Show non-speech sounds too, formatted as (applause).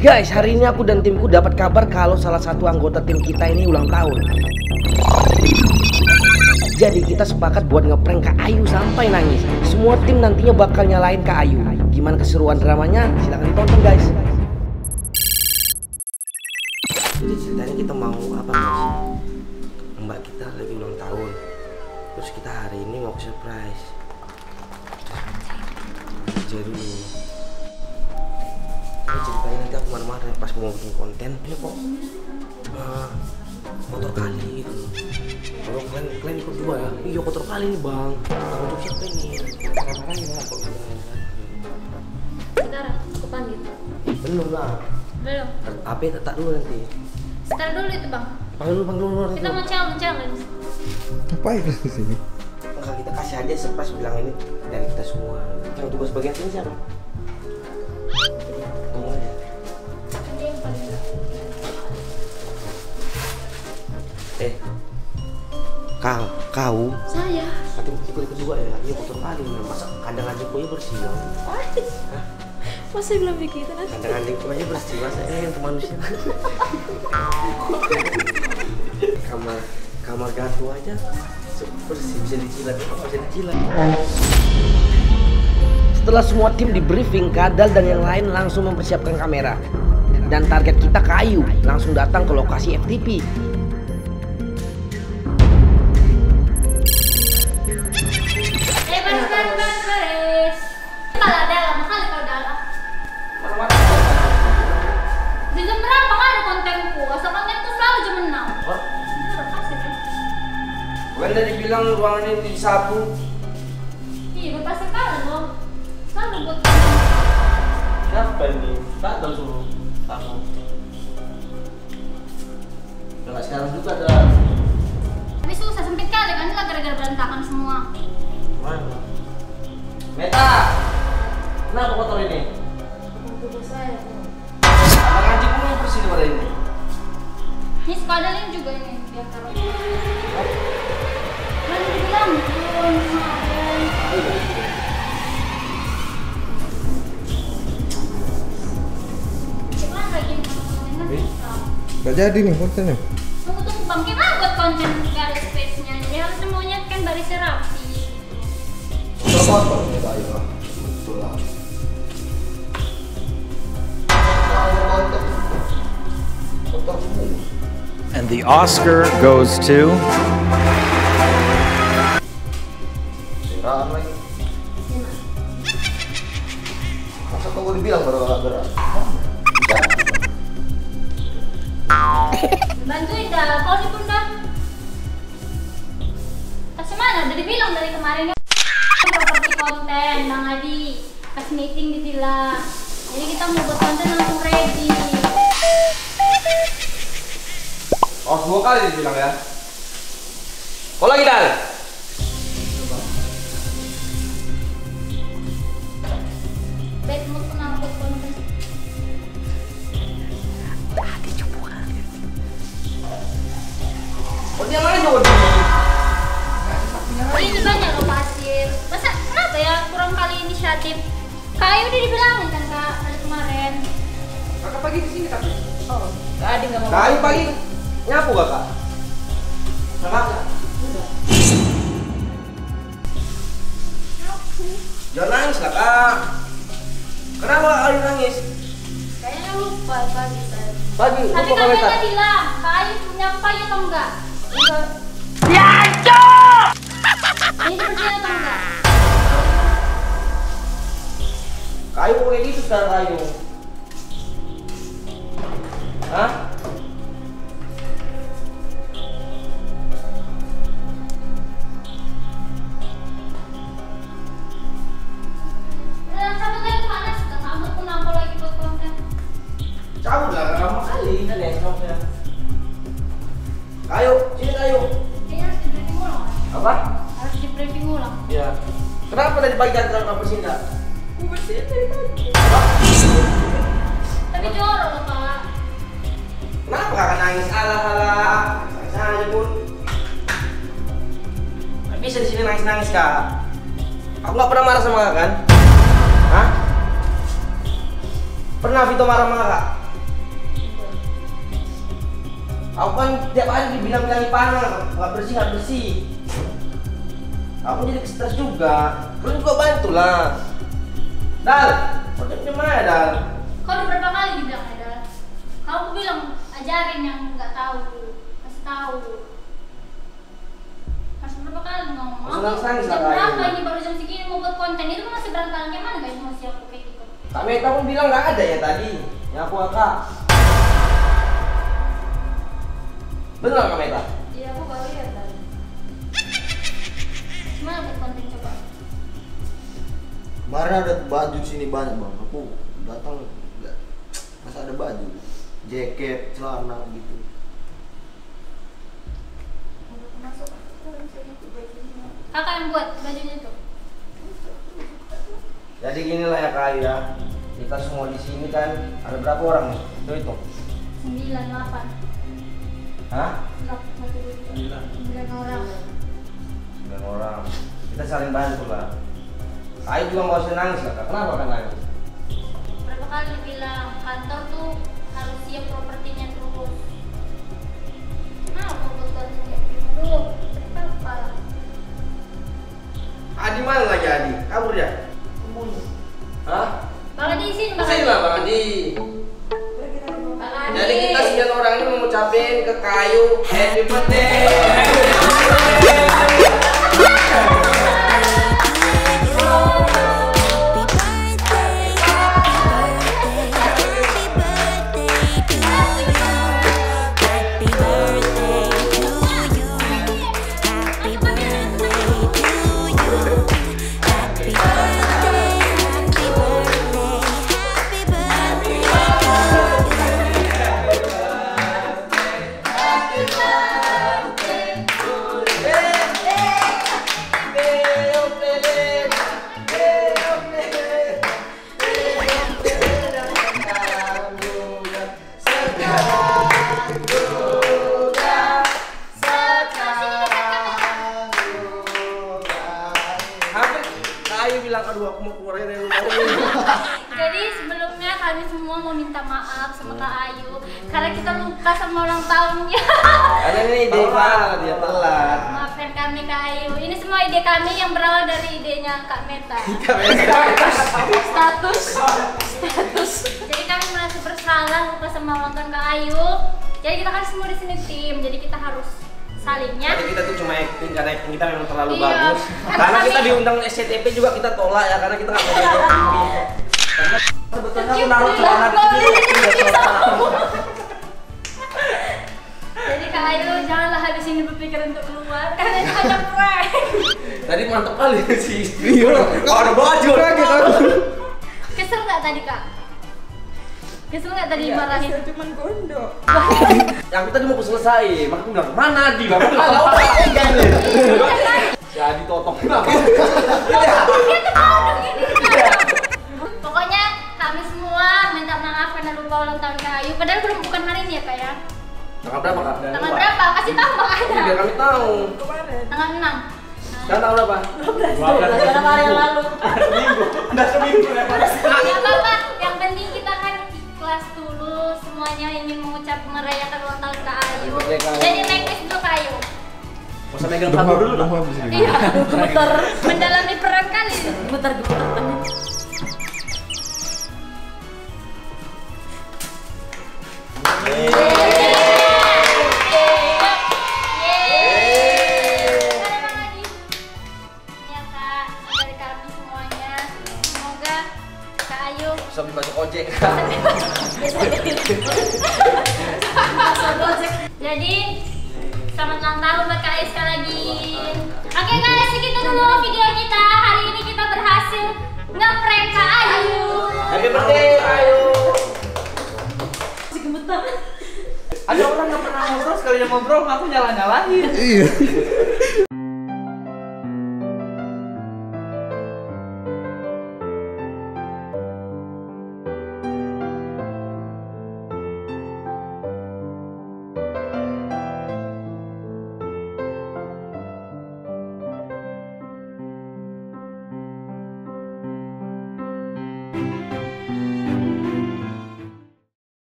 Guys, hari ini aku dan timku dapat kabar kalau salah satu anggota tim kita ini ulang tahun. Jadi kita sepakat buat ngeprank Kak Ayu sampai nangis. Semua tim nantinya bakal nyalain Kak Ayu. Gimana keseruan dramanya? Silahkan ditonton guys. Jadi ceritanya kita mau apa guys? Mbak kita lagi ulang tahun. Terus kita hari ini mau surprise. Jadi ini ceritanya nanti aku marah-marah pas mau bikin konten. Ini kok eh, kotor kali gitu. Kalau kalian kalian ikut dua ya? Iya kotor kali nih bang. Kamu tuh siapa ini? Marah-marahin lah kok Sekarang aku panggil. belum lah. Belum. apa tak dulu nanti? Sekarang dulu itu bang. panggil dulu panggil dulu Kita mau challenge challenge. Ngapain di sini? Enggak, kita kasih aja surprise bilang ini dari kita semua. Yang tugas bagian sini siapa kau kau. Saya. nanti ikut ikut juga ya? Iya kotor kali nih masa kandang anjingku aja bersih ya Masa bilang begitu nanti? kandang anjingku aja bersih masa eh yang manusia (laughs) kamar kamar gatu aja. Bersih bisa dicilat. Bisa dicilat? Setelah semua tim di briefing Kadal dan yang lain langsung mempersiapkan kamera. Dan target kita kayu. Langsung datang ke lokasi FTP ada kontenku? Asal kontenku selalu jam enam. Pasti deh. Bukan tadi bilang ruangan ini disapu Iya, berpasti kali loh. Selalu buat Siapa ini? Tak tahu suruh kamu. Enggak sekarang juga ada Tapi susah sempit kali kan lah gara-gara berantakan semua. mana? Meta, kenapa kotor ini? Ini sekadar ini juga ini biar taruh. Kan dibilang konten susah. Gak jadi nih kontennya. Tunggu tunggu bang, gimana buat konten garis space-nya? Ya semuanya kan barisnya rapi. Kotor nih Pak Ayu. Betul lah. Kotor semua. And the Oscar goes to. Masa tunggu dibilang baru agak gerak? Bantuin dah, kau pun dah. Kasih mana? Udah dibilang dari kemarin kan properti konten, Bang Adi. Pas meeting di villa. Jadi kita mau buat konten langsung ready. Oh, dua kali dibilang ya. Kau lagi dal? Bad mood kenapa buat konten? Oh, dia mana jauh di Oh, ini banyak loh pasir. Masa kenapa ya kurang kali inisiatif? Kayu udah dibilangin kan kak dari kemarin. Kakak pagi di sini tapi. Oh, Kak Adi nggak mau. Kali pagi nyapu kakak. Kakak. Jangan nangis kakak. Kenapa Ayu nangis? Kayaknya lupa pagi tadi. Pagi, Tapi lupa kan komentar. dia bilang, Kak Ayu nyapa ya atau enggak? Enggak. Ini percaya atau enggak? Kayu kayak gitu sekarang kayu. Hah? pagi antar kamu bersihin Aku bersihin dari pagi. Tapi jorok loh kak. Kenapa kakak nangis alah-alah? Nangis aja pun. Gak bisa di sini nangis-nangis kak. Aku nggak pernah marah sama kakak kan? Hah? Pernah Vito marah sama kakak? Iya. Aku kan tiap hari dibilang-bilang panas, nggak bersih nggak bersih. Aku jadi stres juga. Lu juga bantu lah. Dal, konsepnya mana Dal? Kau udah berapa kali dibilang ada? Kau aku bilang ajarin yang nggak tahu, kasih tahu. Harus berapa kali ngomong? Lah, jam berapa ini baru jam segini mau buat konten itu masih berantakan gimana guys masih aku kayak gitu. Meta pun bilang nggak ada ya tadi. Yang aku kakak. Benar Kak Meta? Kemarin ada baju di sini banyak bang. Aku datang nggak masa ada baju, jaket, celana gitu. Kakak yang buat bajunya tuh. Jadi gini lah ya Kak ya. Kita semua di sini kan ada berapa orang nih? Itu itu. Sembilan delapan. Hah? Sembilan. Sembilan orang. Sembilan orang. Kita saling bantu lah. Ayu juga nggak usah nangis lah. Kak. Kenapa kan nangis? Berapa kali bilang kantor tuh harus siap propertinya terus. Nah, mau buat konten kayak gini dulu. Kenapa? Adi mana lagi Adi? Kabur ya? Hah? Bang Adi sini Bang Sini Adi. lah Bang Adi. Jadi kita sembilan orang ini mengucapin ke Kayu Happy birthday. Sama Kak Ayu karena kita lupa sama ulang tahunnya. Karena ini ide Ivana dia telat. Maafkan kami Kak Ayu. Ini semua ide kami yang berawal dari idenya Kak Meta. (laughs) Status. Status. Jadi kami merasa bersalah lupa sama ulang tahun Kak Ayu. Jadi kita kan semua di sini tim. Jadi kita harus salingnya. Tadi kita tuh cuma acting karena acting kita memang terlalu Iya. bagus. Karena Karena kita diundang SCTV juga kita tolak ya karena kita nggak mau (laughs) jadi sebetulnya aku naruh celana di sini tolak. Jadi Kak Ayu janganlah habis ini berpikir untuk keluar karena itu hanya prank. Tadi mantep kali sih. Iya. Kok ada baju kaget aku. Kesel nggak tadi Kak? Kesel nggak tadi marahin? cuman gondok Yang kita mau selesai, makanya aku bilang mana di lah. Kalau jangan. Jadi totong kenapa? Bodoh gini. Ulang tahun Kak Ayu. Padahal belum bukan hari ini ya Kak ya. Tanggal berapa kak? Tanggal berapa? Kasih tahu Ini makanya. biar kami tahu. kemarin Tanggal 6. Sekarang tanggal berapa? beberapa hari yang lalu Ya apa yang penting kita kan ikhlas dulu semuanya ingin mengucap merayakan ulang tahun Kak Ayu. Kak. Jadi make this dulu Kak Ayu. Mau usah megang satu dulu dah. Iya, gemeter. Mendalami peran kali. gemetar ngeprank Kak Ayu. Happy birthday, ayo. masih gemetar Ada orang nggak pernah ngobrol sekali ngobrol, aku nyala nyalahin.